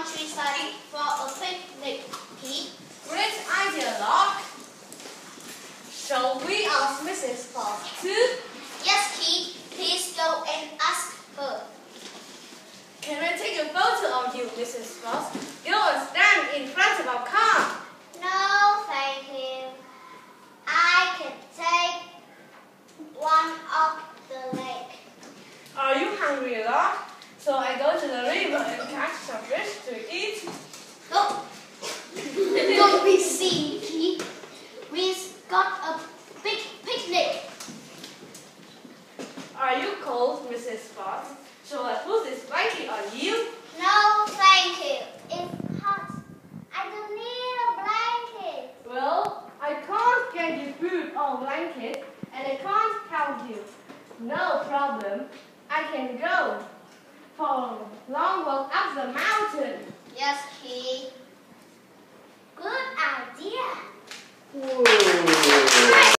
countryside for a picnic. Great idea, Locke. Shall we ask Mrs. Fox too? Yes, Pete. Please go and ask her. Can I take a photo of you, Mrs. Fox? Go and stand in front of our car. No, thank you. I can take one of the lake. Are you hungry, Locke? So I go to the river and catch some fish to eat. No. Don't be silly, We've got a big picnic. Are you cold, Mrs. Fox? Shall I put this blanket on you? No, thank you. It's hot. I don't need a blanket. Well, I can't get you food or blanket, and I can't help you. No problem. I can go for long walk up the mountain. Yes, Pete.